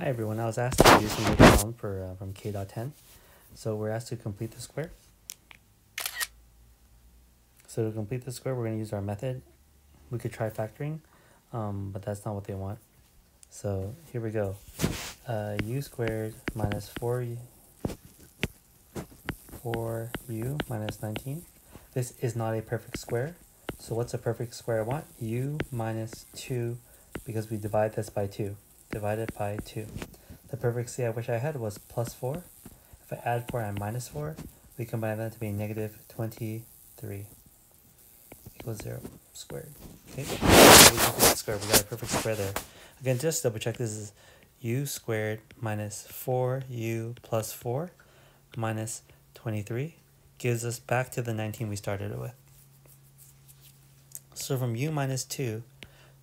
Hi everyone, I was asked to do some problem for uh, from k.10. So we're asked to complete the square. So to complete the square, we're going to use our method. We could try factoring, um, but that's not what they want. So here we go. Uh, u squared minus 4 4u minus 19. This is not a perfect square. So what's a perfect square I want? u minus 2 because we divide this by 2 divided by 2. The perfect c I wish I had was plus 4. If I add 4 and minus 4, we combine that to be negative 23 equals 0 squared. Okay, so we square. We got a perfect square there. Again, just double check this is u squared minus 4u plus 4 minus 23 gives us back to the 19 we started with. So from u minus 2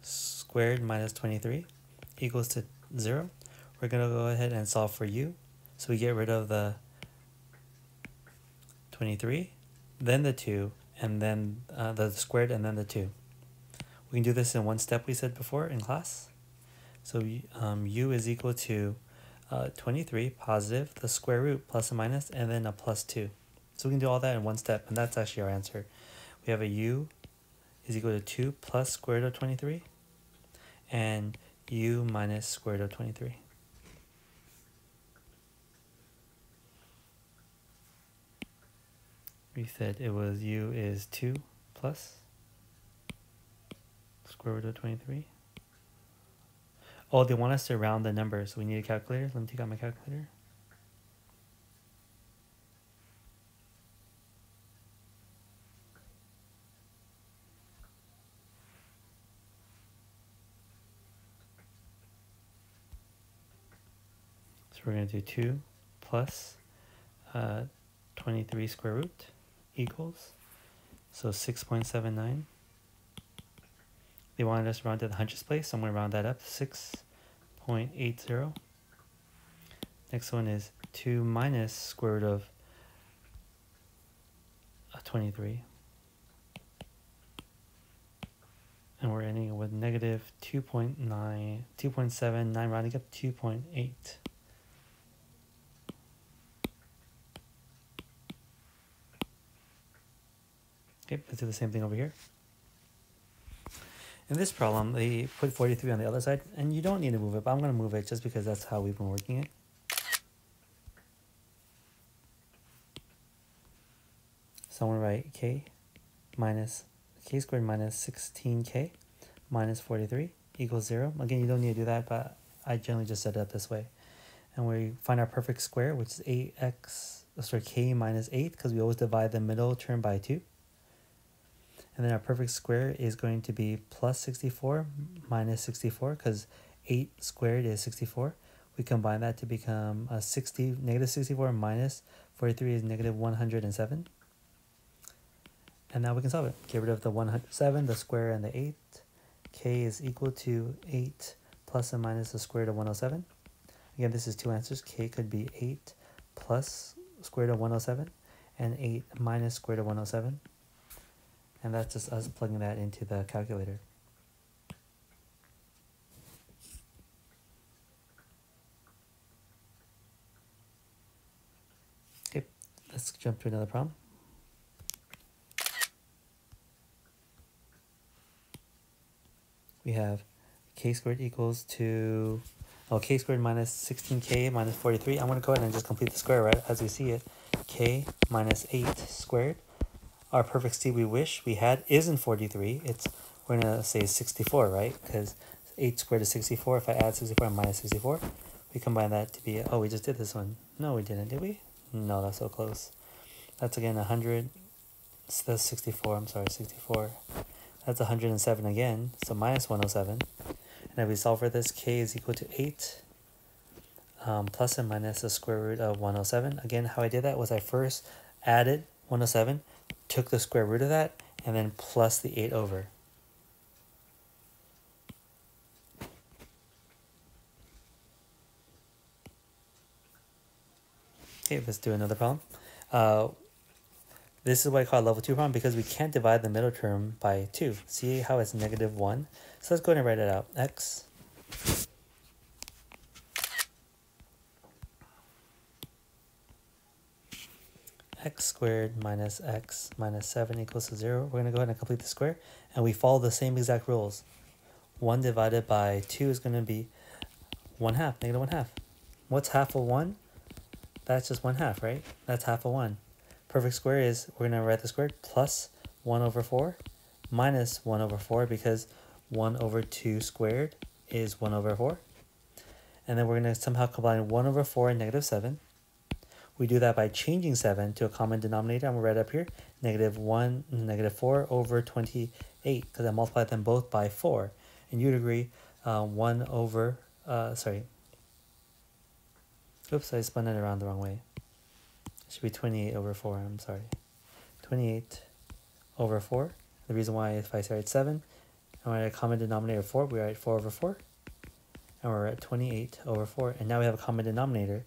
squared minus 23 equals to 0, we're going to go ahead and solve for u. So we get rid of the 23, then the 2, and then uh, the squared, and then the 2. We can do this in one step we said before in class. So um, u is equal to uh, 23 positive, the square root and minus, and then a plus 2. So we can do all that in one step, and that's actually our answer. We have a u is equal to 2 plus square root of 23, and u minus square root of 23. We said it was u is 2 plus square root of 23. Oh, they want us to round the numbers, so we need a calculator. Let me take out my calculator. We're going to do 2 plus, uh, 23 square root equals, so 6.79. They wanted us to round to the hundredths place, so I'm going to round that up, 6.80. Next one is 2 minus square root of uh, 23. And we're ending with negative 2.9, 2.79, rounding up 2.8. Okay, let's do the same thing over here. In this problem, they put 43 on the other side, and you don't need to move it, but I'm going to move it just because that's how we've been working it. So I'm going to write k minus k squared minus 16k minus 43 equals 0. Again, you don't need to do that, but I generally just set it up this way. And we find our perfect square, which is 8x, sorry, k minus 8, because we always divide the middle term by 2. And then our perfect square is going to be plus 64 minus 64 because 8 squared is 64. We combine that to become a 60, negative 64 minus 43 is negative 107. And now we can solve it. Get rid of the 107, the square, and the 8. k is equal to 8 plus and minus the square root of 107. Again, this is two answers. k could be 8 plus square root of 107 and 8 minus square root of 107 and that's just us plugging that into the calculator. Okay, let's jump to another problem. We have k squared equals to, oh, k squared minus 16k minus 43. I'm going to go ahead and just complete the square, right, as we see it. k minus 8 squared our perfect c we wish we had isn't 43. It's, we're to say 64, right? Because 8 squared is 64. If I add 64 and minus 64, we combine that to be, oh, we just did this one. No, we didn't, did we? No, that's so close. That's again 100, so that's 64, I'm sorry, 64. That's 107 again, so minus 107. And if we solve for this, k is equal to 8 um, plus and minus the square root of 107. Again, how I did that was I first added 107 took the square root of that, and then plus the 8 over. Okay, let's do another problem. Uh, this is why I call a level 2 problem because we can't divide the middle term by 2. See how it's negative 1? So let's go ahead and write it out. x x squared minus x minus 7 equals to 0. We're going to go ahead and complete the square, and we follow the same exact rules. 1 divided by 2 is going to be 1 half, negative 1 half. What's half of 1? That's just 1 half, right? That's half of 1. Perfect square is, we're going to write the square plus 1 over 4 minus 1 over 4 because 1 over 2 squared is 1 over 4. And then we're going to somehow combine 1 over 4 and negative 7. We do that by changing 7 to a common denominator. I'm going to write up here, negative 1, negative 4 over 28, because I multiplied them both by 4. And you'd agree, uh, 1 over, uh, sorry, oops, I spun it around the wrong way. It should be 28 over 4, I'm sorry. 28 over 4. The reason why if I write 7, and we're at a common denominator of 4, we are at 4 over 4. And we're at 28 over 4. And now we have a common denominator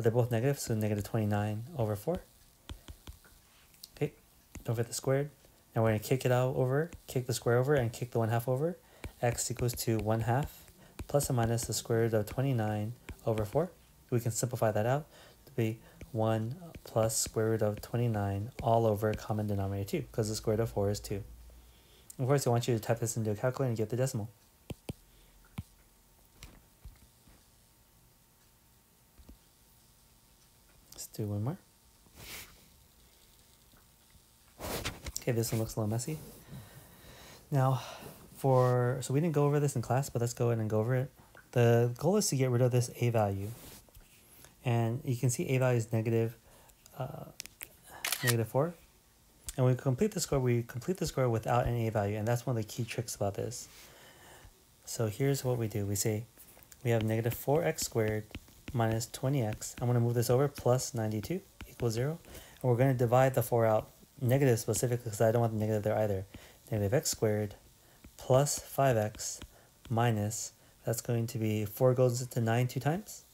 uh, they're both negative, so negative 29 over 4. Okay, don't forget the squared. Now we're going to kick it out over, kick the square over, and kick the 1 half over. x equals to 1 half plus or minus the square root of 29 over 4. We can simplify that out to be 1 plus square root of 29 all over common denominator 2, because the square root of 4 is 2. Of course, I want you to type this into a calculator and get the decimal. Do one more. Okay, this one looks a little messy. Now, for, so we didn't go over this in class, but let's go ahead and go over it. The goal is to get rid of this a value. And you can see a value is negative, uh, negative 4. And we complete the score, we complete the score without any a value. And that's one of the key tricks about this. So here's what we do. We say we have negative 4x squared minus 20x. I'm going to move this over, plus 92 equals 0. And we're going to divide the 4 out, negative specifically, because I don't want the negative there either. Negative x squared plus 5x minus, that's going to be 4 goes into 9 two times,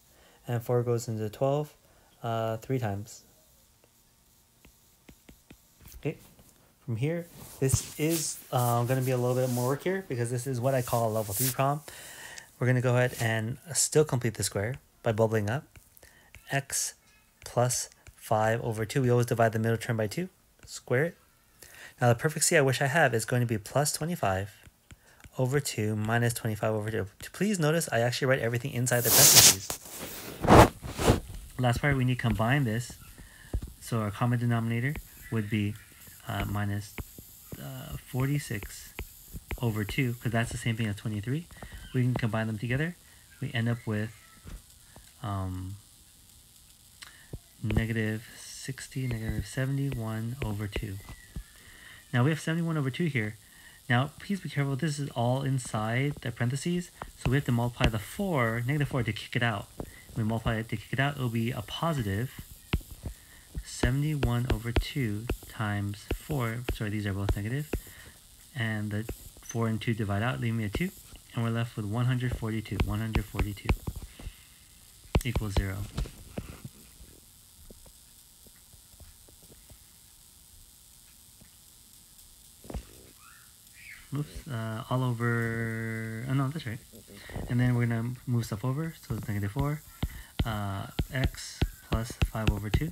and 4 goes into 12 uh, three times. Okay, from here, this is uh, going to be a little bit more work here, because this is what I call a level 3 problem. We're going to go ahead and still complete the square by bubbling up. x plus 5 over 2. We always divide the middle term by 2. Square it. Now the perfect C I wish I have is going to be plus 25 over 2 minus 25 over 2. Please notice I actually write everything inside the parentheses. Last part, we need to combine this. So our common denominator would be uh, minus, uh, 46 over 2, because that's the same thing as 23. We can combine them together. We end up with um, negative 60, negative 71 over 2. Now we have 71 over 2 here. Now, please be careful, this is all inside the parentheses, so we have to multiply the 4, negative 4, to kick it out. When we multiply it to kick it out, it will be a positive 71 over 2 times 4, sorry, these are both negative, and the 4 and 2 divide out, leaving me a 2, and we're left with 142, 142 equals 0. Oops, uh, all over, oh no, that's right. And then we're going to move stuff over, so it's negative 4. Uh, x plus 5 over 2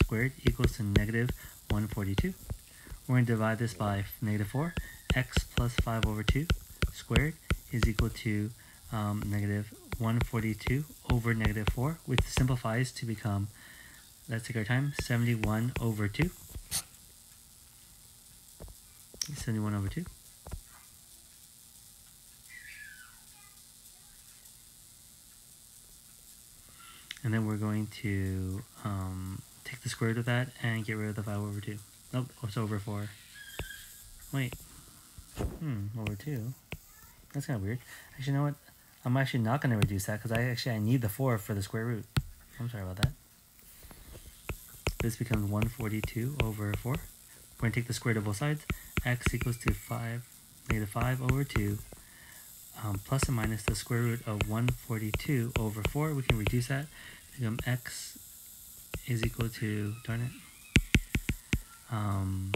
squared equals to negative 142. We're going to divide this by negative 4. x plus 5 over 2 squared is equal to um, negative 142 over negative 4, which simplifies to become, let's take our time, 71 over 2. 71 over 2. And then we're going to um, take the square root of that and get rid of the 5 over 2. Nope, it's over 4. Wait. Hmm, over 2. That's kind of weird. Actually, you know what? I'm actually not going to reduce that because I actually I need the 4 for the square root. I'm sorry about that. This becomes 142 over 4. We're going to take the square root of both sides. x equals to 5, negative 5 over 2, um, plus or minus the square root of 142 over 4. We can reduce that. Become x is equal to, darn it, um,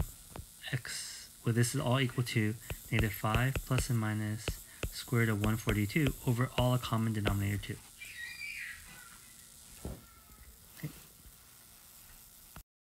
x, well this is all equal to negative 5 plus and minus square root of 142 over all a common denominator 2.